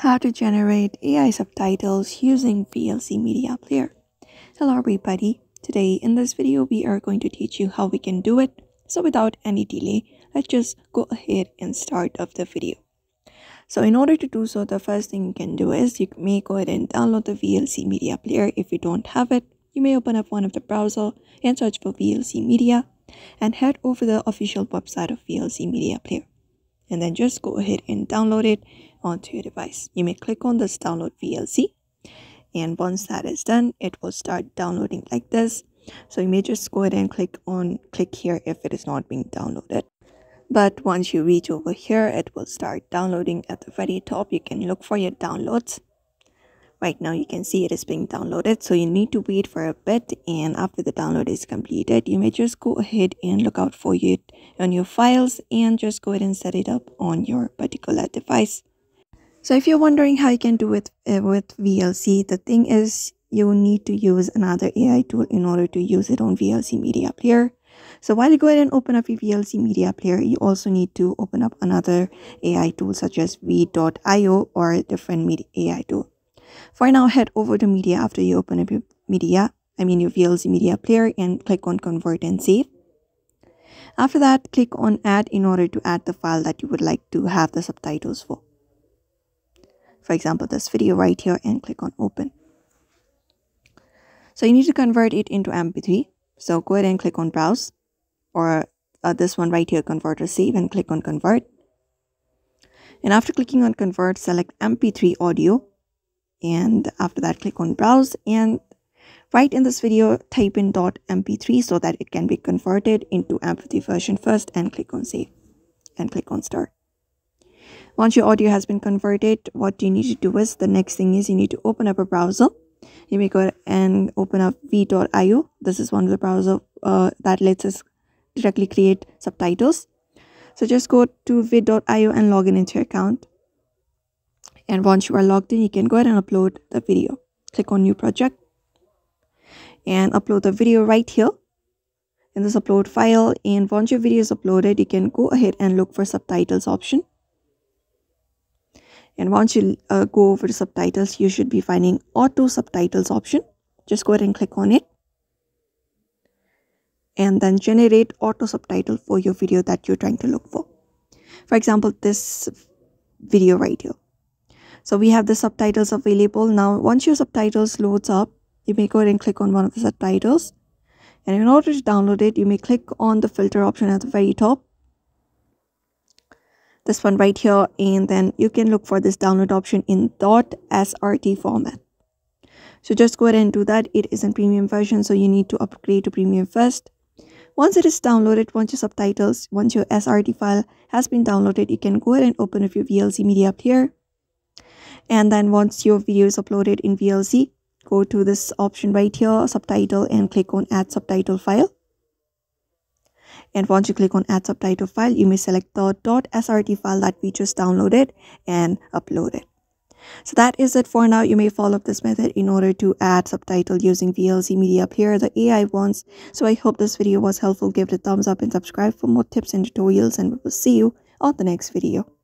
how to generate AI subtitles using VLC Media Player. Hello everybody, today in this video we are going to teach you how we can do it. So without any delay, let's just go ahead and start of the video. So in order to do so, the first thing you can do is you may go ahead and download the VLC Media Player. If you don't have it, you may open up one of the browser and search for VLC Media and head over the official website of VLC Media Player and then just go ahead and download it onto your device. You may click on this download VLC and once that is done, it will start downloading like this. So you may just go ahead and click on click here if it is not being downloaded. But once you reach over here, it will start downloading at the very top. You can look for your downloads right now you can see it is being downloaded so you need to wait for a bit and after the download is completed you may just go ahead and look out for it on your files and just go ahead and set it up on your particular device so if you're wondering how you can do it uh, with vlc the thing is you need to use another ai tool in order to use it on vlc media player so while you go ahead and open up your VLC media player, you also need to open up another AI tool such as veed.io or a different media AI tool. For now, head over to media after you open up your media, I mean your VLC media player and click on convert and save. After that, click on add in order to add the file that you would like to have the subtitles for. For example, this video right here and click on open. So you need to convert it into MP3. So go ahead and click on browse or uh, this one right here, convert or save and click on convert. And after clicking on convert, select MP3 audio and after that click on browse and right in this video type in .mp3 so that it can be converted into mp3 version first and click on save and click on start once your audio has been converted what you need to do is the next thing is you need to open up a browser. You may go and open up veed.io this is one of the browser uh, that lets us directly create subtitles. So just go to veed.io and log in into your account. And once you are logged in you can go ahead and upload the video. Click on new project. And upload the video right here. In this upload file and once your video is uploaded you can go ahead and look for subtitles option and once you uh, go over the subtitles you should be finding auto subtitles option just go ahead and click on it and then generate auto subtitle for your video that you're trying to look for for example this video right here so we have the subtitles available. Now, once your subtitles loads up, you may go ahead and click on one of the subtitles. And in order to download it, you may click on the filter option at the very top. This one right here. And then you can look for this download option in .srt format. So just go ahead and do that. It is in premium version, so you need to upgrade to premium first. Once it is downloaded, once your subtitles, once your SRT file has been downloaded, you can go ahead and open up your VLC media up here. and then once your video is uploaded in VLC go to this option right here subtitle and click on add subtitle file and once you click on add subtitle file you may select the .srt file that we just downloaded and upload it so that is it for now. You may follow this method in order to add subtitle using VLC Media Player, the AI ones. So I hope this video was helpful. Give it a thumbs up and subscribe for more tips and tutorials and we will see you on the next video.